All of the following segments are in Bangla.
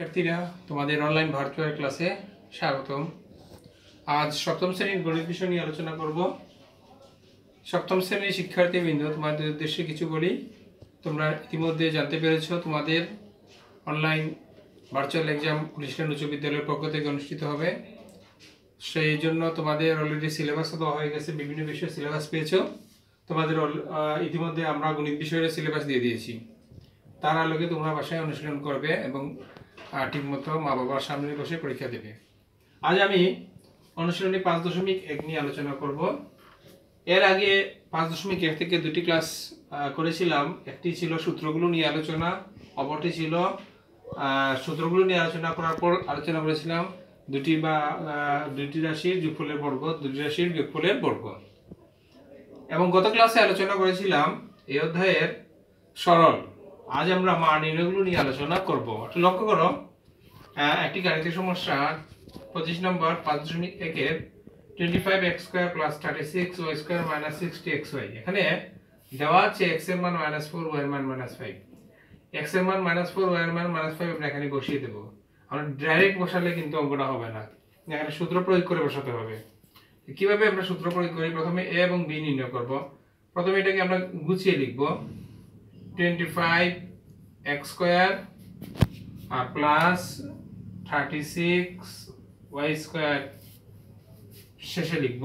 শিক্ষার্থীরা, তোমাদের অনলাইন ভার্চুয়াল ক্লাসে স্বাগতম। আজ সপ্তম শ্রেণির গণিত বিষয় নিয়ে আলোচনা করব। সপ্তম শ্রেণির শিক্ষার্থীবৃন্দ, তোমাদের উদ্দেশ্যে কিছু বলি। তোমরা ইতিমধ্যে জানতে পেরেছ, তোমাদের অনলাইন ভার্চুয়াল এক্সাম খ্রিস্টান উচ্চ বিদ্যালয়ের পক্ষ থেকে অনুষ্ঠিত হবে। সেই জন্য তোমাদের অলরেডি সিলেবাসও দেওয়া হয়ে গেছে, বিভিন্ন বিষয়ে সিলেবাস পেয়েছ। তোমাদের ইতিমধ্যে আমরা গণিত বিষয়ের সিলেবাস দিয়ে দিয়েছি। তার আলোকে তোমরা বাসায় অনুশীলন করবে এবং ঠিকমতো মা বাবার সামনে বসে পরীক্ষা দেবে। আজ আমি অনুশীলনী পাঁচ দশমিক এক নিয়ে আলোচনা করব। এর আগে পাঁচ দশমিক এক থেকে দুটি ক্লাস করেছিলাম। একটি ছিল সূত্রগুলো নিয়ে আলোচনা, অপরটি ছিল সূত্রগুলো নিয়ে আলোচনা করার পর আলোচনা করেছিলাম। দুটি বা দুটি রাশির যোগফলের বর্গ, দুটি রাশির যোগফলের বর্গ। এবং গত ক্লাসে আলোচনা করেছিলাম এই অধ্যায়ের সরল আজ আমরা মান নির্ণয়গুলো নিয়ে আলোচনা করব। লক্ষ্য করো। একটি গাণিতিক সমস্যা। পঁচিশ নম্বর পাঁচ দশমিক একের twenty five x square plus thirty six y square minus sixty x y এখানে দেওয়া আছে এক্সের মান মাইনাস ফোর ওয়াই মান মাইনাস ফাইভ এক্সের মান মাইনাস ফোর ওয়াই মান মাইনাস ফাইভ আমরা এখানে বসিয়ে দেবো। আমরা ডাইরেক্ট বসালে কিন্তু অঙ্কটা হবে না। এখানে সূত্র প্রয়োগ করে বসাতে হবে। কীভাবে আমরা সূত্র প্রয়োগ করি? প্রথমে এ এবং বি নির্ণয় করব। প্রথমে এটাকে আমরা গুছিয়ে লিখব। Twenty five x square plus thirty six y square শেষে লিখব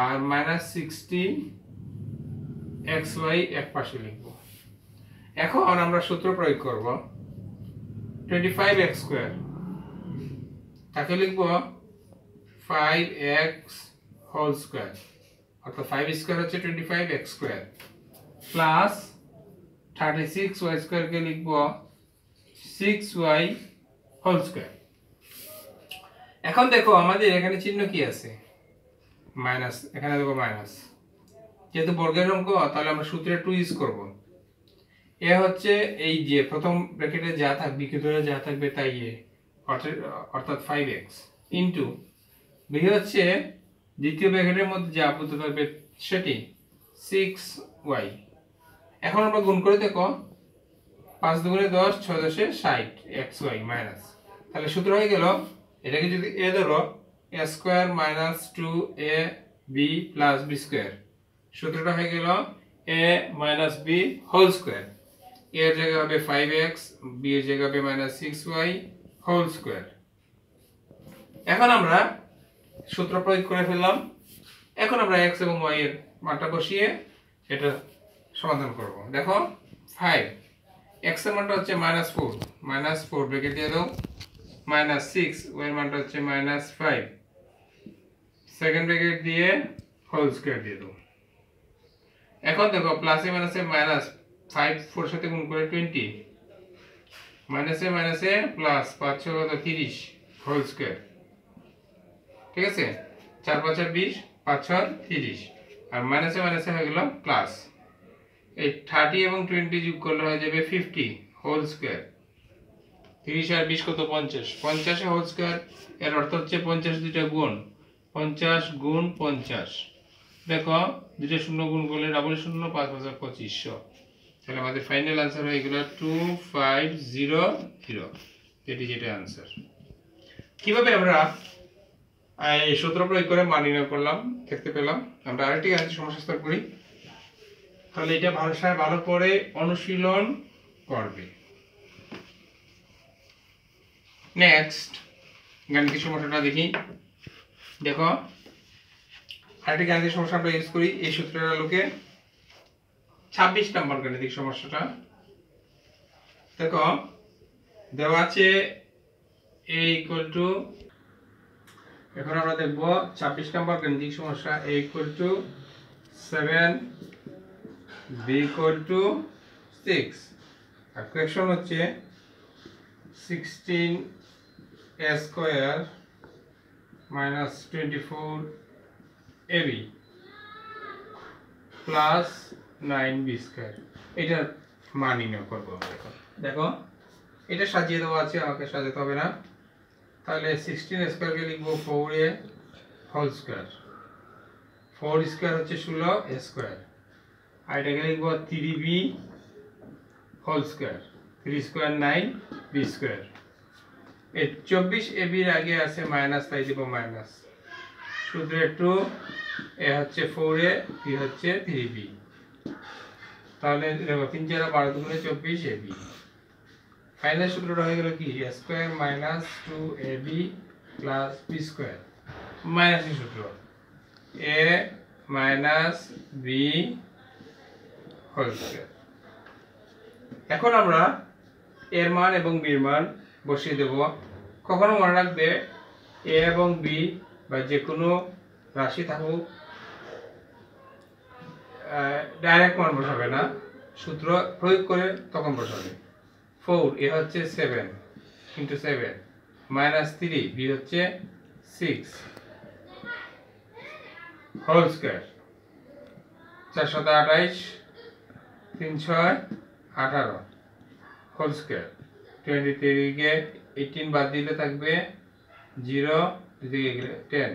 আর মাইনাস সিক্সটি এক্স ওয়াই এক পাশে লিখব। এখন আমরা সূত্র প্রয়োগ করব। টোয়েন্টি ফাইভ এক্স স্কোয়ার তাকে লিখব ফাইভ এক্স হোল স্কোয়ার অর্থাৎ ফাইভ স্কোয়ার হচ্ছে twenty five x square plus thirty six y স্কোয়ারকে লিখব সিক্স ওয়াই হোল স্কোয়ার এখন দেখো আমাদের এখানে চিহ্ন কি আছে? মাইনাস এখানে দেবো মাইনাস যেহেতু বর্গের অঙ্ক, তাহলে আমরা সূত্রে টু ইউজ করব। এ হচ্ছে এই যে প্রথম ব্র্যাকেটে যা থাকবে ভিতরে যা থাকবে, তাই এ। অর্থাৎ অর্থাৎ ফাইভ এক্স ইন্টু বি হচ্ছে দ্বিতীয় ব্র্যাকেটের মধ্যে যা আবদ্ধ থাকবে সেটি সিক্স ওয়াই এখন আমরা গুণ করে দেখো, পাঁচ দুগুণে দশ, ছয় দশে ষাট, এক্স ওয়াই মাইনাস। তাহলে সূত্র হয়ে গেল, এটাকে যদি এ ধরো, a square minus two a b plus b square. সূত্রটা হয়ে গেল, a minus b whole square. এর জায়গা হবে ফাইভ এক্স, বি এর জায়গা হবে minus six y whole square. এখন আমরা সূত্র প্রয়োগ করে ফেললাম। এখন আমরা এক্স এবং ওয়াই এর মানটা বসিয়ে, এটা সমাধান করব। দেখো ফাইভ এক্সের মানটা হচ্ছে minus four minus four bracket দিয়ে দাও। মাইনাস সিক্স ওয়াই এর মানটা হচ্ছে মাইনাস ফাইভ সেকেন্ড ব্রেকেট দিয়ে হোল স্কোয়ার দিয়ে দাও। এখন দেখো প্লাসে মাইনাসে মাইনাস ফাইভ ফোর সাথে গুণ করে টোয়েন্টি মাইনাসে মাইনাসে প্লাস পাঁচ ছ কত? তিরিশ। হোল স্কোয়ার ঠিক আছে? চার পাঁচ বিশ, পাঁচ ছ তিরিশ। আর মাইনাসে মাইনাসে হয়ে গেল প্লাস এই থার্টি এবং টোয়েন্টি যোগ করলে হয়ে যাবে ফিফটি হোল স্কোয়ার তিরিশ আর বিশ কত পঞ্চাশ? পঞ্চাশে হোল স্কোয়ার এর অর্থ হচ্ছে পঞ্চাশ দুইটা গুণ। পঞ্চাশ গুণ পঞ্চাশ। দেখো দুটো শূন্য গুণ করলে ডাবল শূন্য, পাঁচ পাঁচ পঁচিশশো। তাহলে আমাদের ফাইনাল আনসার হয়ে গেল টু ফাইভ জিরো জিরো এটি যেটা আনসার কীভাবে আমরা এই সূত্র প্রয়োগ করে মান নির্ণয় করলাম? দেখতে পেলাম। আমরা আরেকটি গাণিতিক সমস্যা করি। তাহলে এটা ভাষায় ভালো করে অনুশীলন করবে। নেক্সট গাণিতিক সমস্যাটা দেখি। দেখো, আরেকটি গাণিতিক সমস্যা আমরা ইউজ করি, এই সূত্রের আলোকে। ছাব্বিশ নম্বর গাণিতিক সমস্যাটা। দেখো, দেওয়া আছে এ ইকুয়াল টু এখন আমরা দেখব ছাব্বিশ নম্বর গাণিতিক সমস্যা a equal to seven b equal to six R question হচ্ছে sixteen a square minus twenty four a b plus nine b square এটার মান নির্ণয় করব এখন। দেখো, এটা সাজিয়ে দেওয়া আছে, আমাকে সাজাতে হবে না। তাহলে সিক্সটিন স্কোয়ারকে লিখব four a whole square four square হচ্ছে ষোলো এ স্কোয়ার আর এটাকে লিখব three b whole square three square nine b square এই চব্বিশ এ বির আগে আছে মাইনাস তাই দিব মাইনাস সূত্র টু এ হচ্ছে ফোর এ বি হচ্ছে থ্রি বি তাহলে দেখো তিন চার বারো দুগুণে চব্বিশ এ বি ফাইনাল সূত্রটা হয়ে গেল কি? A square minus two a b plus b square মাইনাসের সূত্র। A minus b whole square এখন আমরা এর মান এবং বির মান বসিয়ে দেব। কখনো মনে রাখবে এ এবং বি বা যে কোনো রাশি থাকুক ডাইরেক্ট মান বসাবে না। সূত্র প্রয়োগ করে তখন বসাবে। ফোর, এ হচ্ছে seven into seven minus three b হচ্ছে সিক্স হোল স্কোয়ার চারশত আঠাইশ তিন ছয়, আঠারো। হোল স্কোয়ার টোয়েন্টি থ্রিকে এইটিন বাদ দিলে থাকবে জিরো দিকে গেলে ten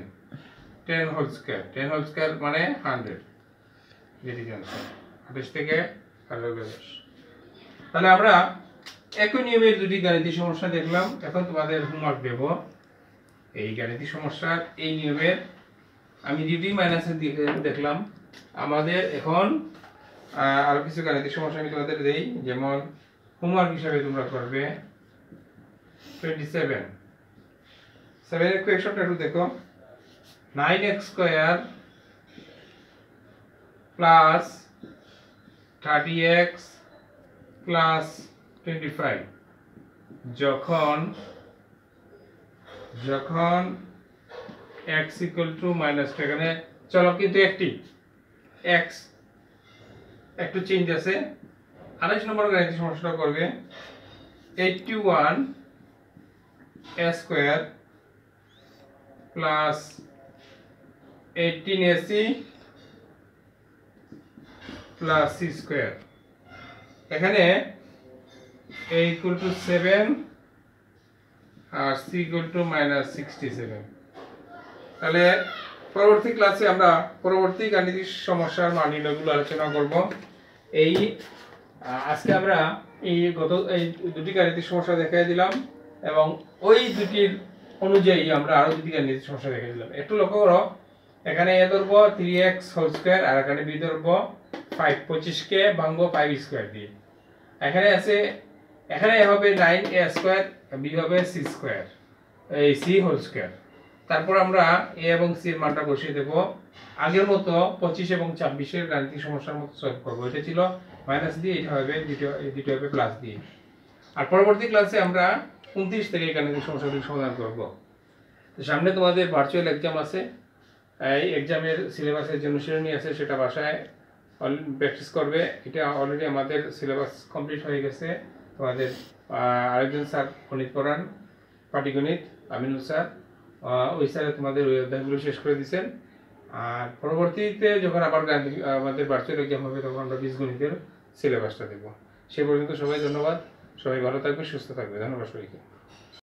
ten whole square ten whole square মানে হান্ড্রেড যেটি জানছেন আঠাশ থেকে আঠারো তাহলে আমরা একই নিয়মের দুটি গাণিতিক সমস্যা দেখলাম। এখন তোমাদের হোমওয়ার্ক দেব। এই গাণিতিক সমস্যার এই নিয়মের আমি ডিডি মাইনাসের দিকে দেখলাম। আমাদের এখন আরও কিছু গাণিতিক সমস্যা আমি তোমাদের দেই, যেমন হোমওয়ার্ক হিসাবে তোমরা করবে। টোয়েন্টি সেভেন সেভেনের কোয়েশনটা একটু দেখো। Nine x square plus thirty x plus twenty five যখন যখন এক্স ইকুয়াল টু মাইনাস এখানে চলো কিন্তু একটি। এক্স একটু চেঞ্জ আছে। আঠাশ নম্বর গাণিতিক সমস্যাটা করবে। Eighty one square plus eighteen a c plus c square এখানে a equal to seven R c equal to minus sixty seven তাহলে পরবর্তী ক্লাসে আমরা পরবর্তী গাণিতিক সমস্যার মান নির্ণয়গুলো আলোচনা করব। এই আজকে আমরা এই গত, এই দুটি গাণিতিক সমস্যা দেখাই দিলাম এবং ওই দুটির অনুযায়ী আমরা আরও দুটি গাণিতিক সমস্যা দেখাই দিলাম। একটু লক্ষ্য করো, এখানে এ ধরবো থ্রি এক্স হোল স্কোয়ার আর এখানে বি ধরবো ফাইভ পঁচিশকে ভাঙবো ফাইভ স্কোয়ার দিয়ে। এখানে আছে, এখানে হবে নাইন এ স্কোয়ার বি হবে সি স্কোয়ার এই সি হোল স্কোয়ার তারপর আমরা এ এবং সি এর মানটা বসিয়ে দেব। আগের মতো পঁচিশ এবং ছাব্বিশের গাণিতিক সমস্যার মতো সলভ করব। এটা ছিল মাইনাস দিয়ে এটা হবে দ্বিতীয় দ্বিতীয় হবে প্লাস দিয়ে আর পরবর্তী ক্লাসে আমরা উনত্রিশ থেকে এই গাণিতিক সমস্যাগুলি সমাধান করব। তো সামনে তোমাদের ভার্চুয়াল এক্সাম আছে। এই এক্সামের সিলেবাসের জন্য শ্রেণি আছে, সেটা বাসায় প্র্যাকটিস করবে। এটা অলরেডি আমাদের সিলেবাস কমপ্লিট হয়ে গেছে। তোমাদের আরেকজন স্যার গণিত পড়ান, পাটিগণিত, আমিনুল স্যার। ওই স্যারে তোমাদের ওই অধ্যায়গুলো শেষ করে দিচ্ছেন আর পরবর্তীতে যখন আবার আমাদের ভার্চুয়াল এক্সাম হবে, তখন আমরা বীজগণিতের সিলেবাসটা দেবো। সে পর্যন্ত সবাই ধন্যবাদ। সবাই ভালো থাকবে, সুস্থ থাকবে। ধন্যবাদ সবাইকে।